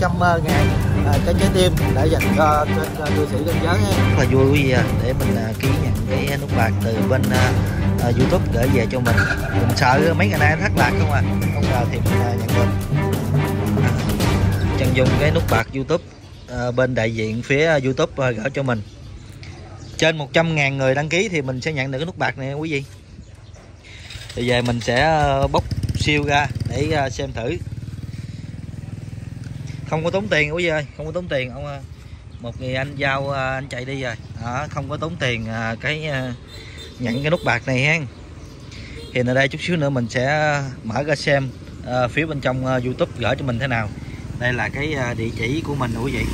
100 à, ngàn à, cái trái tim để dành cho trên cư sĩ biên giới rất là vui quý vị à, để mình à, ký nhận cái à, nút bạc từ bên à, à, YouTube gửi về cho mình. Mình sợ mấy ngày nay thất lạc không à? Không ngờ thì mình à, nhận được. Chân dùng cái nút bạc YouTube à, bên đại diện phía à, YouTube à, gửi cho mình. Trên 100.000 người đăng ký thì mình sẽ nhận được cái nút bạc này quý vị. Bây giờ mình sẽ bốc bóc siêu ra để xem thử không có tốn tiền quý vị ơi không có tốn tiền. Ông à, một người anh giao à, anh chạy đi rồi. Đó, không có tốn tiền à, cái nhận cái nút bạc này hen. Thì ở đây chút xíu nữa mình sẽ mở ra xem uh, phía bên trong uh, YouTube gửi cho mình thế nào. Đây là cái uh, địa chỉ của mình quý vị.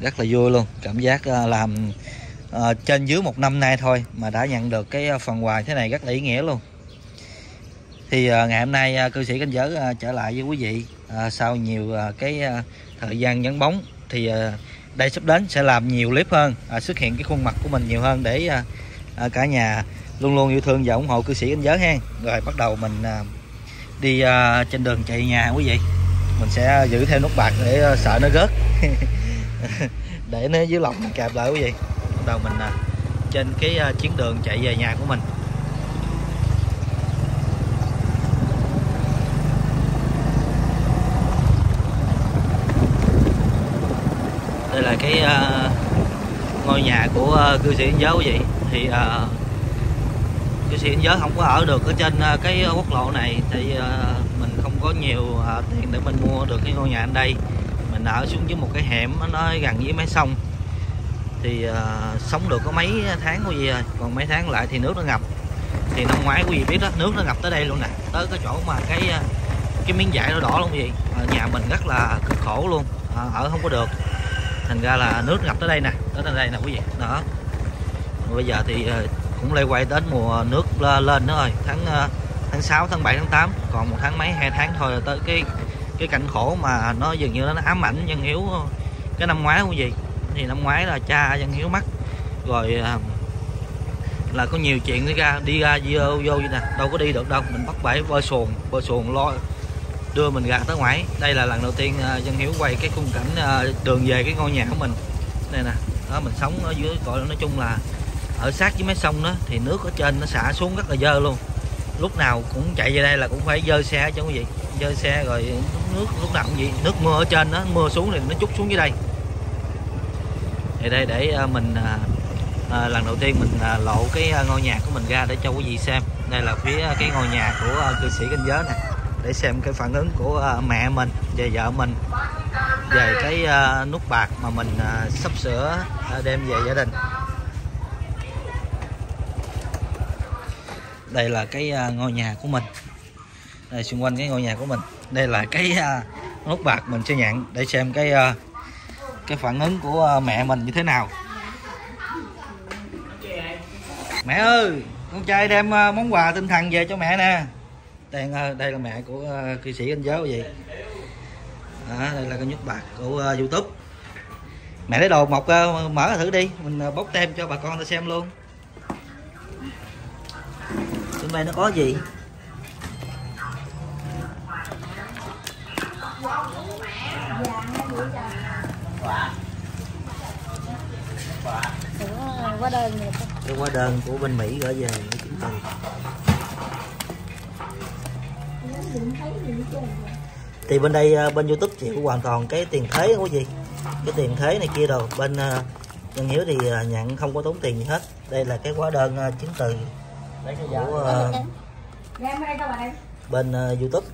Rất là vui luôn. Cảm giác uh, làm uh, trên dưới một năm nay thôi mà đã nhận được cái phần quà thế này rất là ý nghĩa luôn. Thì uh, ngày hôm nay uh, cư sĩ canh giới uh, trở lại với quý vị à, sau nhiều à, cái à, thời gian nhấn bóng thì à, đây sắp đến sẽ làm nhiều clip hơn à, xuất hiện cái khuôn mặt của mình nhiều hơn để à, à, cả nhà luôn luôn yêu thương và ủng hộ cư sĩ anh giới ha. Rồi bắt đầu mình à, đi à, trên đường chạy nhà quý vị. Mình sẽ giữ theo nút bạc để à, sợ nó rớt. Để nó dưới lòng mình kẹp lại quý vị. Bắt đầu mình à, trên cái à, chuyến đường chạy về nhà của mình đây là cái uh, ngôi nhà của uh, cư sĩ Ấn giới quý vị. Thì uh, cư sĩ Ấn giới không có ở được ở trên uh, cái quốc lộ này thì uh, mình không có nhiều uh, tiền để mình mua được cái ngôi nhà ở đây. Mình ở xuống dưới một cái hẻm nó gần với mấy sông. Thì uh, sống được có mấy tháng quý vị ơi còn mấy tháng lại thì nước nó ngập. Thì năm ngoái quý vị biết đó nước nó ngập tới đây luôn nè. Tới cái chỗ mà cái cái miếng vải nó đỏ luôn quý vị ở nhà mình rất là cực khổ luôn. À, ở không có được thành ra là nước ngập tới đây nè, tới đây nè quý vị. Đó. Bây giờ thì ờ, cũng lây quay đến mùa nước lên nữa rồi. Tháng ờ, tháng 6 tháng 7 tháng 8 còn một tháng mấy, hai tháng thôi là tới cái cái cảnh khổ mà nó dường như nó ám ảnh dân hiếu ờ, cái năm ngoái quý vị. Thì năm ngoái là cha dân hiếu mất. Rồi là có nhiều chuyện đi ra đi ra vô vô vậy nè. Đâu có đi được đâu, mình bắt bẫy bơi xuồng bơi xuồng lo đưa mình ra tới ngoài đây là lần đầu tiên à, dân hiếu quay cái khung cảnh à, đường về cái ngôi nhà của mình. Đây nè đó mình sống ở dưới gọi nói chung là ở sát với mấy sông đó thì nước ở trên nó xả xuống rất là dơ luôn. Lúc nào cũng chạy về đây là cũng phải dơ xe cho quý vị dơ xe rồi nước lúc nào cũng vậy. Nước mưa ở trên đó mưa xuống thì nó chút xuống dưới đây. Thì đây để à, mình à, lần đầu tiên mình lộ cái ngôi nhà của mình ra để cho quý vị xem. Đây là phía cái ngôi nhà của cư sĩ kinh giới nè để xem cái phản ứng của à, mẹ mình về vợ mình về cái à, nút bạc mà mình à, sắp sửa đem về gia đình. Đây là cái ngôi nhà của mình. Đây, xung quanh cái ngôi nhà của mình. Đây là cái nút bạc mình sẽ nhận để xem cái cái phản ứng của mẹ mình như thế nào. Mẹ ơi, con trai đem món quà tinh thần về cho mẹ nè đang đây là mẹ của uh, cư sĩ anh giáo gì đó, đây là cái nhút bạc của uh, youtube. Mẹ lấy đồ mọc uh, mở thử đi. Mình uh, bóc tem cho bà con ta xem luôn. Trên đây nó có gì? Quá đơn cái hóa đơn của bên Mỹ gửi về chứng từ thì bên đây ờ, bên youtube chịu hoàn toàn cái tiền thế của gì? Cái tiền thế này kia rồi bên ờ, nhân hiếu thì ờ, nhận không có tốn tiền gì hết. Đây là cái hóa đơn chứng từ của bên youtube.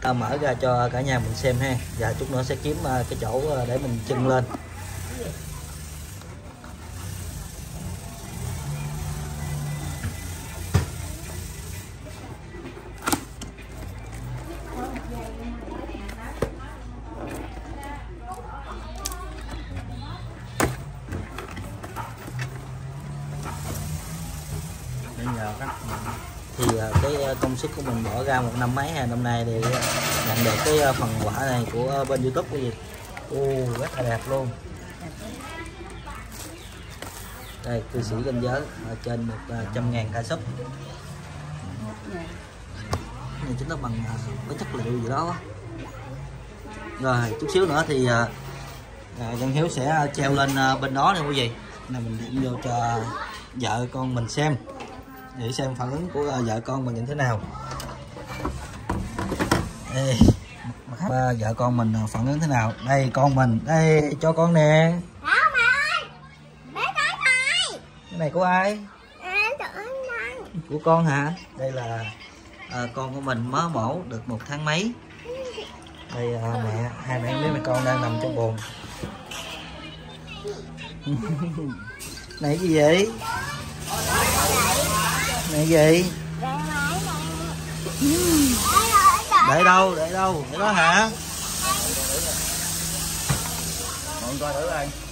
Ta mở ra cho cả nhà mình xem ha. Và chút nữa sẽ kiếm cái chỗ để mình chân lên. Ờ, thì ờ, cái ờ, công sức của mình bỏ ra một năm mấy hay năm nay để nhận được cái phần quả này của bên youtube của gì? Ô rất là đẹp luôn. Đây cư sĩ kinh giới ở trên một trăm ngàn ca súp này chính nó bằng cái chất liệu gì đó rồi chút xíu nữa thì à, Văn Hiếu sẽ treo lên bên đó nha quý vị. Này mình điện vô cho vợ con mình xem để xem phản ứng của à, vợ con mình như thế nào. Đây à, vợ con mình à, phản ứng thế nào? Đây con mình. Đây cho con nè. Đó mẹ ơi Bé tới rồi cái này của ai? À của con hả? Đây là à, con của mình mới mổ được một tháng mấy. Đây à, mẹ hai mẹ bé mẹ con đang nằm trong bồn. Này cái gì vậy này gì để đâu để đâu để đó hả con coi thử coi